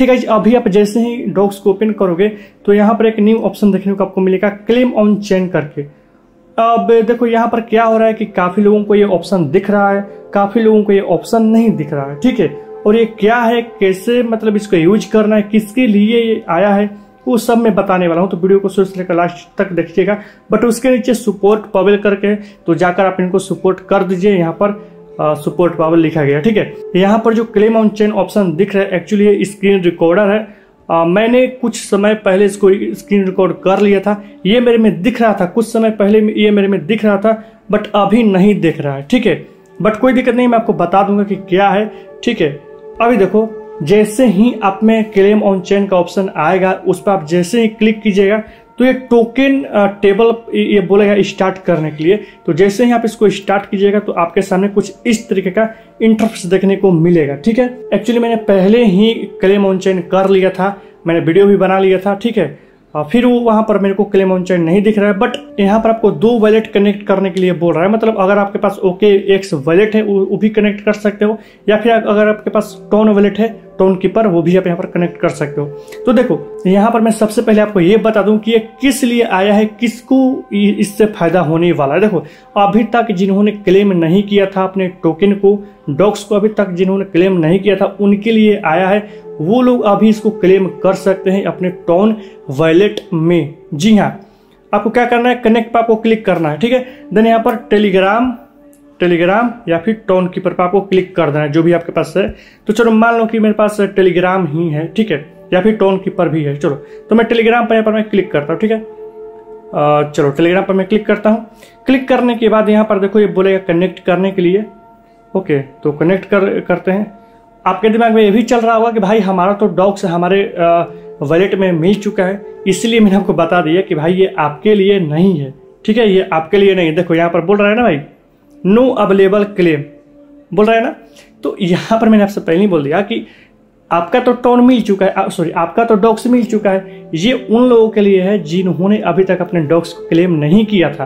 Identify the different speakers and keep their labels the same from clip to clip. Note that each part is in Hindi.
Speaker 1: है अभी आप जैसे ही डॉक्स को ओपन करोगे तो यहाँ पर एक न्यू ऑप्शन देखने को आपको मिलेगा क्लेम ऑन चेन करके। अब देखो, यहाँ पर क्या हो रहा है कि काफ़ी लोगों को ये ऑप्शन दिख रहा है, काफ़ी लोगों को ये ऑप्शन नहीं दिख रहा है, ठीक है? और ये क्या है, कैसे मतलब इसको यूज़ करना है, किसके लिए ये आया है, वो सब मैं बताने वाला हूँ। तो वीडियो को शुरू से लेकर लास्ट तक देखिएगा। बट उसके नीचे सपोर्ट पबल करके तो जाकर आप इनको सपोर्ट कर दीजिए यहाँ पर। सपोर्ट पावर लिखा गया ठीक है? यहाँ पर जो क्लेम ऑन चेन ऑप्शन दिख रहा है एक्चुअली ये स्क्रीन रिकॉर्डर है। आ, मैंने कुछ समय पहले इसको स्क्रीन रिकॉर्ड कर लिया था। ये मेरे में दिख रहा था कुछ समय पहले ये मेरे में दिख रहा था बट अभी नहीं दिख रहा है ठीक है? बट कोई दिक्कत नहीं मैं आपको बता दूँगा कि क्या है ठीक है? अभी देखो जैसे ही आप में क्लेम ऑन चेन का ऑप्शन आएगा उस पर आप जैसे ही क्लिक कीजिएगा तो ये टोकन टेबल ये बोलेगा स्टार्ट करने के लिए। तो जैसे ही आप इसको स्टार्ट कीजिएगा तो आपके सामने कुछ इस तरीके का इंटरफेस देखने को मिलेगा, ठीक है? एक्चुअली मैंने पहले ही क्लेम ऑन चेन कर लिया था। मैंने वीडियो भी बना लिया था, ठीक है? फिर वो वहाँ पर मेरे को क्लेम ऑन चेन नहीं दिख रहा है बट यहाँ पर आपको दो वैलेट कनेक्ट करने के लिए बोल रहा है। मतलब अगर आपके पास ओके एक्स वैलेट है, वो भी कनेक्ट कर सकते हो। या फिर अगर आपके पास टोन वैलेट है टोन कीपर वो भी आप यहाँ पर कनेक्ट कर सकते हो। तो देखो, यहाँ पर मैं सबसे पहले आपको ये बता दूँ कि ये किस लिए आया है, किसको इससे फ़ायदा होने वाला है। देखो, अभी तक जिन्होंने क्लेम नहीं किया था अपने टोकन को डॉक्स को अभी तक जिन्होंने क्लेम नहीं किया था, उनके लिए आया है। वो लोग अभी इसको क्लेम कर सकते हैं अपने टोन वैलेट में। जी हाँ आपको क्या करना है? कनेक्ट पर आपको क्लिक करना है, ठीक है? देन यहाँ पर टेलीग्राम टेलीग्राम या फिर टोन कीपर पर आपको क्लिक कर देना है, जो भी आपके पास है। तो चलो, मान लो कि मेरे पास टेलीग्राम ही है, ठीक है? या फिर टोन कीपर भी है, चलो। तो मैं टेलीग्राम पर यहाँ पर मैं क्लिक करता हूँ, ठीक है? चलो, टेलीग्राम पर मैं क्लिक करता हूँ। क्लिक करने के बाद यहाँ पर देखो, ये बोलेगा कनेक्ट करने के लिए। ओके तो कनेक्ट कर, करते हैं। आपके दिमाग में ये भी चल रहा होगा कि भाई, हमारा तो डॉक्स हमारे वॉलेट में मिल चुका है। इसलिए मैंने आपको बता दिया कि भाई, ये आपके लिए नहीं है, ठीक है? ये आपके लिए नहीं देखो, यहाँ पर बोल रहा है ना भाई नो अवेलेबल क्लेम। बोल रहा है ना? तो यहाँ पर मैंने आपसे पहले ही बोल दिया कि आपका तो टोन मिल चुका है सॉरी आपका तो डॉक्स मिल चुका है। ये उन लोगों के लिए है जिन्होंने अभी तक अपने डॉक्स को क्लेम नहीं किया था।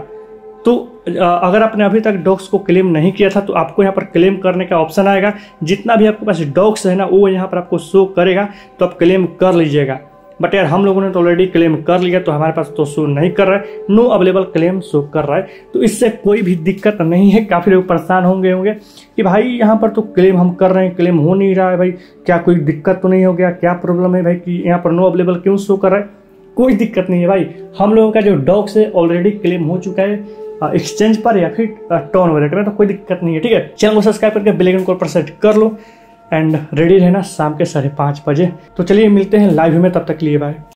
Speaker 1: तो अगर आपने अभी तक डॉक्स को क्लेम नहीं किया था तो आपको यहाँ पर क्लेम करने का ऑप्शन आएगा। जितना भी आपके पास डॉग्स है ना, वो यहाँ पर आपको शो करेगा तो आप क्लेम कर लीजिएगा। बट यार, हम लोगों ने तो ऑलरेडी क्लेम कर लिया तो हमारे पास तो शो नहीं कर रहा है। नो अवेलेबल क्लेम शो कर रहा है। तो इससे कोई भी दिक्कत नहीं है। काफ़ी लोग परेशान होंगे होंगे कि भाई, यहाँ पर तो क्लेम हम कर रहे हैं क्लेम हो नहीं रहा है भाई। क्या कोई दिक्कत तो नहीं हो गया? क्या प्रॉब्लम है भाई कि यहाँ पर नो अवेलेबल क्यों शो कर रहा है? कोई दिक्कत नहीं है भाई। हम लोगों का जो डॉग्स है ऑलरेडी क्लेम हो चुका है एक्सचेंज पर या फिर टोन वॉलेट में तो कोई दिक्कत नहीं है, ठीक है? चैनल को सब्सक्राइब करके बेल को पर कर लो। एंड रेडी रहना शाम के साढ़े पाँच बजे। तो चलिए मिलते हैं लाइव में, तब तक लिए बाय